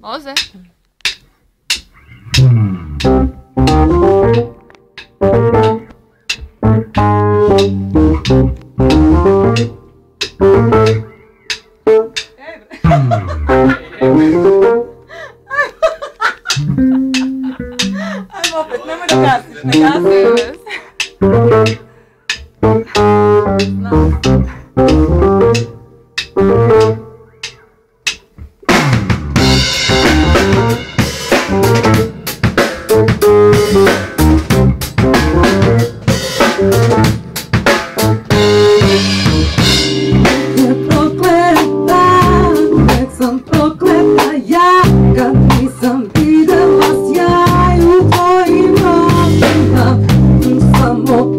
O prokleta ja Kad nisam videla sjaj u tvojim očima. Samo